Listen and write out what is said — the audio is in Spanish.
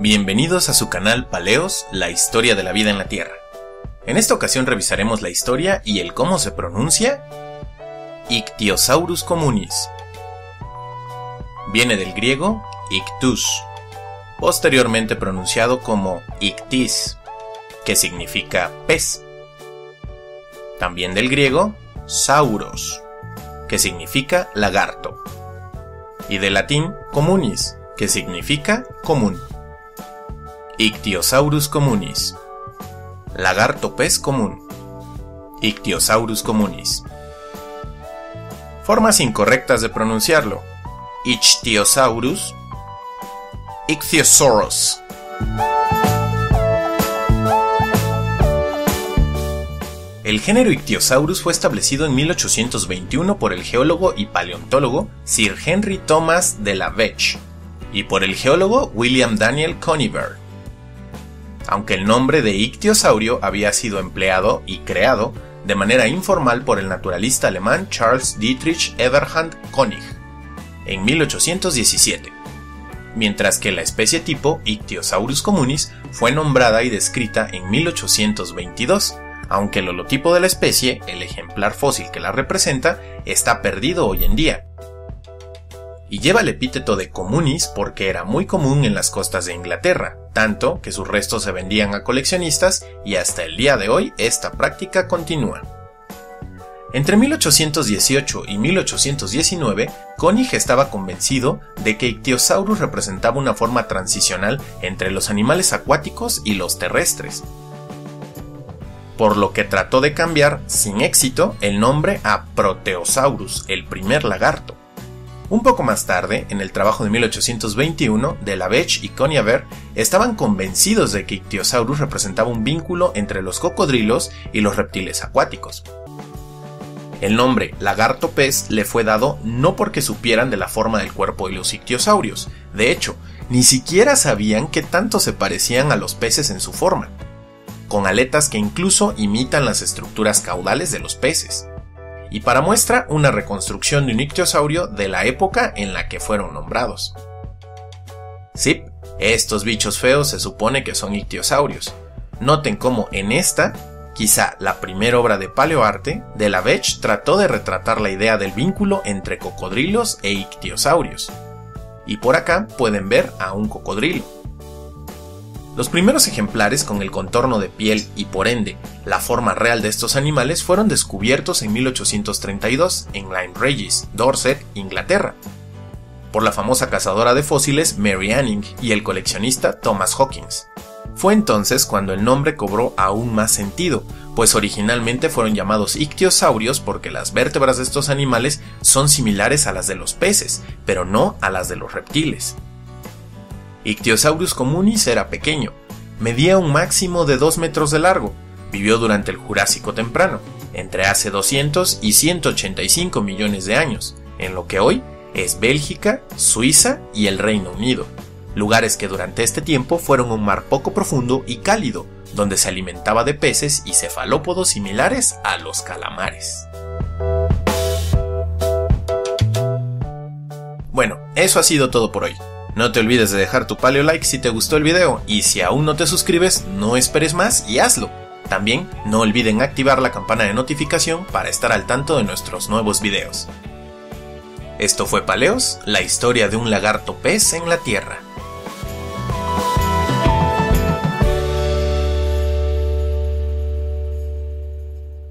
Bienvenidos a su canal Paleos, la historia de la vida en la Tierra. En esta ocasión revisaremos la historia y el cómo se pronuncia Ictiosaurus communis. Viene del griego ictus, posteriormente pronunciado como ictis, que significa pez. También del griego sauros, que significa lagarto. Y del latín communis, que significa común. Ictiosaurus communis. Lagarto pez común. Ictiosaurus communis. Formas incorrectas de pronunciarlo. Ichtiosaurus. Ichthyosaurus. El género Ichthyosaurus fue establecido en 1821 por el geólogo y paleontólogo Sir Henry Thomas de la Veche y por el geólogo William Daniel Conybeare aunque el nombre de ictiosaurio había sido empleado y creado de manera informal por el naturalista alemán Charles Dietrich Eberhard König en 1817, mientras que la especie tipo Ictiosaurus communis fue nombrada y descrita en 1822, aunque el holotipo de la especie, el ejemplar fósil que la representa, está perdido hoy en día, y lleva el epíteto de communis porque era muy común en las costas de Inglaterra, tanto que sus restos se vendían a coleccionistas y hasta el día de hoy esta práctica continúa. Entre 1818 y 1819, Koenig estaba convencido de que Ichthyosaurus representaba una forma transicional entre los animales acuáticos y los terrestres, por lo que trató de cambiar, sin éxito, el nombre a Proteosaurus, el primer lagarto. Un poco más tarde, en el trabajo de 1821, de Lavech y Coniaver estaban convencidos de que Ichthyosaurus representaba un vínculo entre los cocodrilos y los reptiles acuáticos. El nombre lagarto pez le fue dado no porque supieran de la forma del cuerpo de los ictiosaurios, de hecho, ni siquiera sabían qué tanto se parecían a los peces en su forma, con aletas que incluso imitan las estructuras caudales de los peces y para muestra una reconstrucción de un ictiosaurio de la época en la que fueron nombrados. Sí, estos bichos feos se supone que son ictiosaurios. Noten cómo en esta, quizá la primera obra de paleoarte, de la Bech trató de retratar la idea del vínculo entre cocodrilos e ictiosaurios. Y por acá pueden ver a un cocodrilo. Los primeros ejemplares con el contorno de piel y por ende la forma real de estos animales fueron descubiertos en 1832 en Lyme Regis, Dorset, Inglaterra, por la famosa cazadora de fósiles Mary Anning y el coleccionista Thomas Hawkins. Fue entonces cuando el nombre cobró aún más sentido, pues originalmente fueron llamados ictiosaurios porque las vértebras de estos animales son similares a las de los peces, pero no a las de los reptiles. Ichthyosaurus communis era pequeño, medía un máximo de 2 metros de largo, vivió durante el Jurásico temprano, entre hace 200 y 185 millones de años, en lo que hoy es Bélgica, Suiza y el Reino Unido, lugares que durante este tiempo fueron un mar poco profundo y cálido, donde se alimentaba de peces y cefalópodos similares a los calamares. Bueno, eso ha sido todo por hoy. No te olvides de dejar tu paleo like si te gustó el video y si aún no te suscribes, no esperes más y hazlo. También no olviden activar la campana de notificación para estar al tanto de nuestros nuevos videos. Esto fue Paleos, la historia de un lagarto pez en la Tierra.